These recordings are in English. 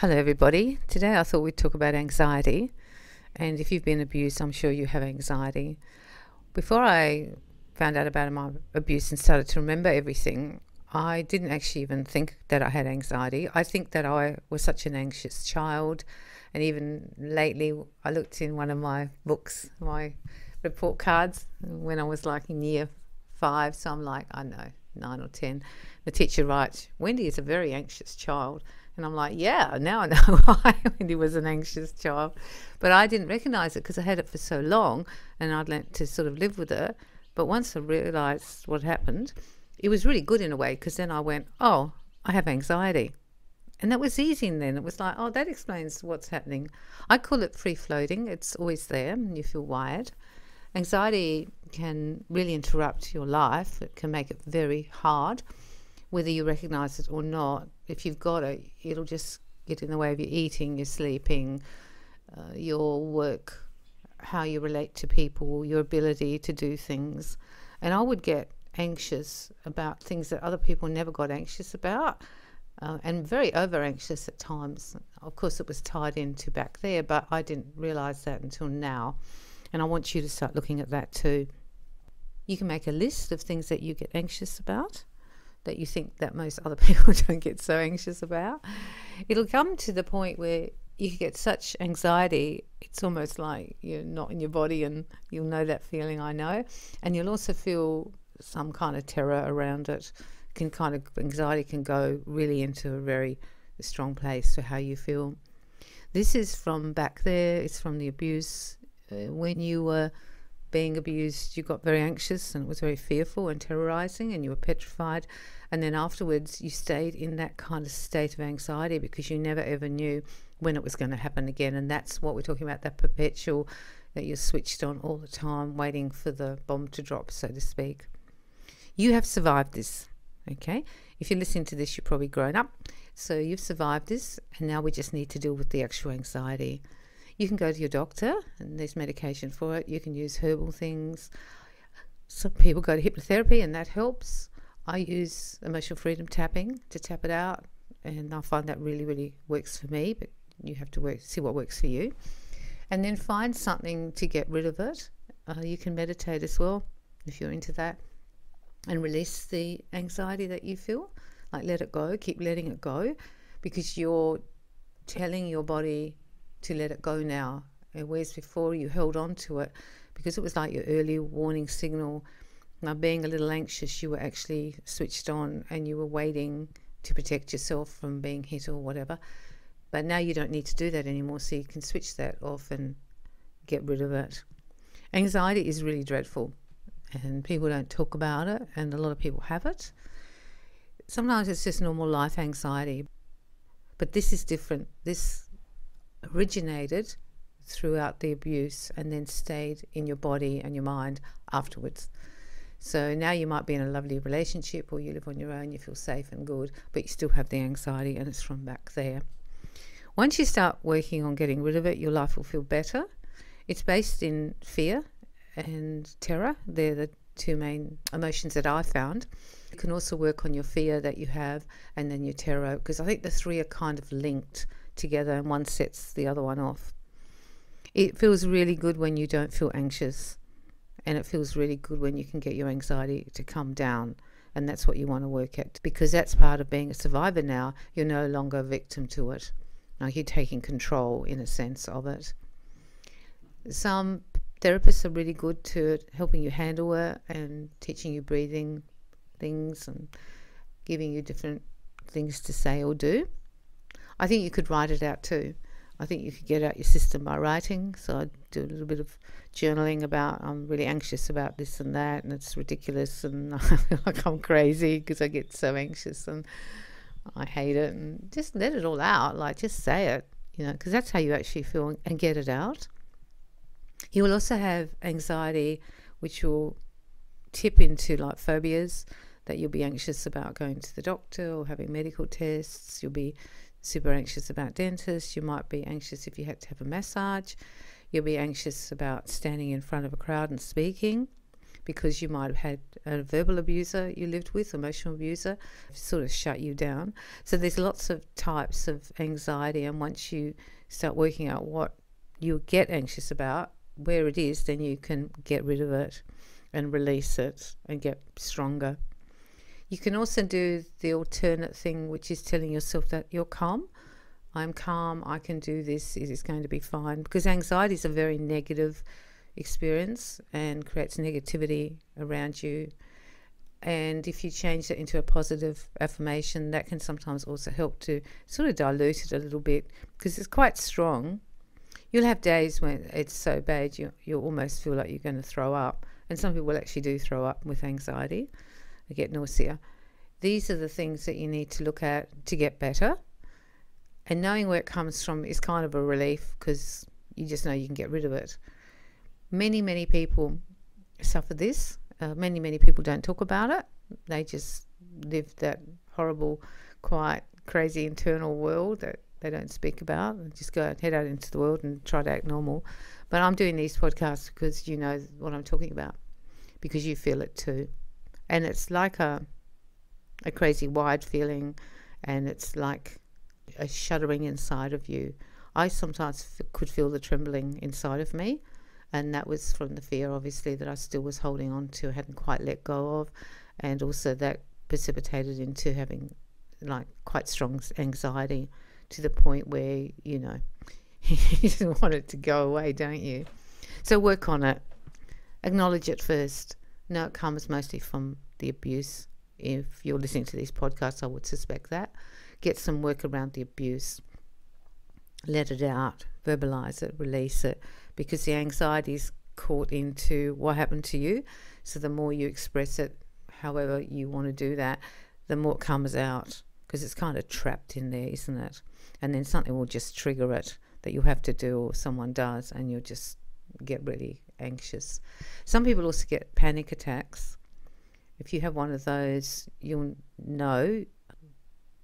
Hello, everybody. Today I thought we'd talk about anxiety. And if you've been abused, I'm sure you have anxiety. Before I found out about my abuse and started to remember everything, I didn't actually even think that I had anxiety. I think that I was such an anxious child. And even lately, I looked in one of my books, my report cards, when I was like in year five. So I'm like, I know, nine or 10. The teacher writes, Wendy is a very anxious child. And I'm like, yeah, now I know why Wendy was an anxious child. But I didn't recognize it because I had it for so long and I'd learnt to sort of live with it. But once I realized what happened, it was really good in a way because then I went, oh, I have anxiety. And that was easy then. It was like, oh, that explains what's happening. I call it free floating. It's always there and you feel wired. Anxiety can really interrupt your life, it can make it very hard whether you recognize it or not, if you've got it, it'll just get in the way of your eating, your sleeping, uh, your work, how you relate to people, your ability to do things. And I would get anxious about things that other people never got anxious about. Uh, and very over anxious at times. Of course, it was tied into back there, but I didn't realize that until now. And I want you to start looking at that too. You can make a list of things that you get anxious about that you think that most other people don't get so anxious about. It'll come to the point where you get such anxiety, it's almost like you're not in your body, and you'll know that feeling, I know. And you'll also feel some kind of terror around it. Can kind of anxiety can go really into a very strong place to how you feel. This is from back there, it's from the abuse. Uh, when you were being abused, you got very anxious and it was very fearful and terrorizing, and you were petrified. And then afterwards, you stayed in that kind of state of anxiety because you never ever knew when it was going to happen again. And that's what we're talking about that perpetual that you're switched on all the time, waiting for the bomb to drop, so to speak. You have survived this, okay? If you're listening to this, you're probably grown up. So you've survived this, and now we just need to deal with the actual anxiety. You can go to your doctor, and there's medication for it. You can use herbal things. Some people go to hypnotherapy, and that helps. I use emotional freedom tapping to tap it out, and I find that really, really works for me. But you have to work, see what works for you, and then find something to get rid of it. Uh, you can meditate as well if you're into that, and release the anxiety that you feel. Like let it go, keep letting it go, because you're telling your body to let it go now. Whereas before you held on to it because it was like your early warning signal. Now, being a little anxious, you were actually switched on and you were waiting to protect yourself from being hit or whatever. But now you don't need to do that anymore, so you can switch that off and get rid of it. Anxiety is really dreadful, and people don't talk about it, and a lot of people have it. Sometimes it's just normal life anxiety, but this is different. This originated throughout the abuse and then stayed in your body and your mind afterwards. So now you might be in a lovely relationship or you live on your own, you feel safe and good, but you still have the anxiety and it's from back there. Once you start working on getting rid of it, your life will feel better. It's based in fear and terror. They're the two main emotions that I found. You can also work on your fear that you have and then your terror because I think the three are kind of linked together and one sets the other one off. It feels really good when you don't feel anxious, and it feels really good when you can get your anxiety to come down. And that's what you want to work at because that's part of being a survivor now. You're no longer a victim to it. Like you're taking control in a sense of it. Some therapists are really good to it, helping you handle it and teaching you breathing things and giving you different things to say or do. I think you could write it out too. I think you could get out your system by writing. So I do a little bit of journaling about I'm really anxious about this and that, and it's ridiculous, and I feel like I'm crazy because I get so anxious and I hate it, and just let it all out. Like just say it, you know, because that's how you actually feel and get it out. You will also have anxiety, which will tip into like phobias that you'll be anxious about going to the doctor or having medical tests. You'll be super anxious about dentists. You might be anxious if you had to have a massage. You'll be anxious about standing in front of a crowd and speaking. because you might have had a verbal abuser you lived with, emotional abuser, sort of shut you down. So there's lots of types of anxiety, and once you start working out what you get anxious about, where it is, then you can get rid of it and release it and get stronger. You can also do the alternate thing, which is telling yourself that you're calm. I'm calm, I can do this, it is going to be fine. Because anxiety is a very negative experience and creates negativity around you. And if you change that into a positive affirmation, that can sometimes also help to sort of dilute it a little bit because it's quite strong. You'll have days when it's so bad you you almost feel like you're going to throw up, and some people actually do throw up with anxiety. They get nausea. These are the things that you need to look at to get better. And knowing where it comes from is kind of a relief because you just know you can get rid of it. Many, many people suffer this. Uh, many, many people don't talk about it. They just live that horrible, quiet, crazy internal world that they don't speak about and just go and head out into the world and try to act normal. But I'm doing these podcasts because you know what I'm talking about, because you feel it too. And it's like a, a crazy wide feeling, and it's like a shuddering inside of you. I sometimes f- could feel the trembling inside of me and that was from the fear, obviously, that I still was holding on to, hadn't quite let go of, and also that precipitated into having like quite strong anxiety to the point where you know you just want it to go away, don't you? So work on it. Acknowledge it first. No, it comes mostly from the abuse. If you're listening to these podcasts, I would suspect that. Get some work around the abuse. Let it out, verbalize it, release it because the anxiety is caught into what happened to you. So the more you express it, however you want to do that, the more it comes out because it's kind of trapped in there, isn't it? And then something will just trigger it that you have to do or someone does, and you'll just get really anxious. Some people also get panic attacks. If you have one of those, you'll know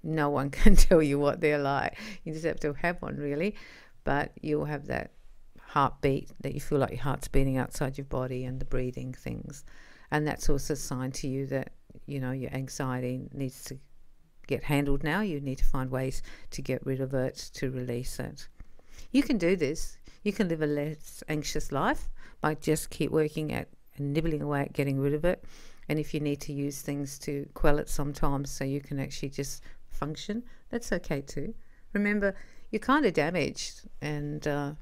no one can tell you what they're like. You just have to have one, really. But you'll have that heartbeat that you feel like your heart's beating outside your body and the breathing things and that's also a sign to you that you know your anxiety needs to get handled now you need to find ways to get rid of it to release it you can do this you can live a less anxious life by just keep working at and nibbling away at getting rid of it and if you need to use things to quell it sometimes so you can actually just function that's okay too remember you're kind of damaged and uh,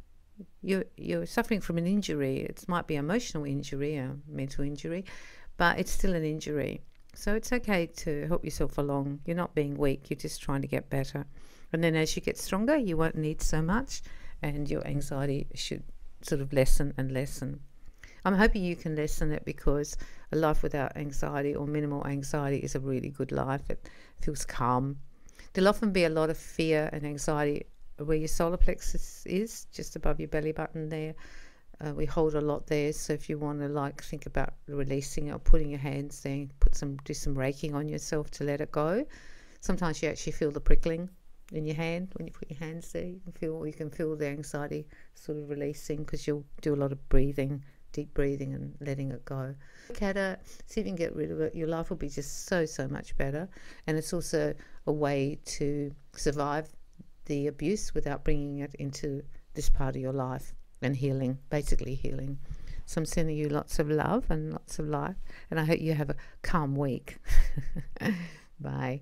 you're you're suffering from an injury. It might be emotional injury, a mental injury, but it's still an injury. So it's okay to help yourself along. You're not being weak. You're just trying to get better. And then as you get stronger, you won't need so much, and your anxiety should sort of lessen and lessen. I'm hoping you can lessen it because a life without anxiety or minimal anxiety is a really good life. It feels calm. There'll often be a lot of fear and anxiety where your solar plexus is, just above your belly button there. Uh, we hold a lot there, so if you want to like think about releasing it or putting your hands there, put some do some raking on yourself to let it go. Sometimes you actually feel the prickling in your hand when you put your hands there. You can feel you can feel the anxiety sort of releasing because you'll do a lot of breathing, deep breathing, and letting it go. Look at it, uh, see if you can get rid of it. Your life will be just so so much better, and it's also a way to survive the abuse without bringing it into this part of your life and healing, basically healing. So I'm sending you lots of love and lots of life, and I hope you have a calm week. Bye.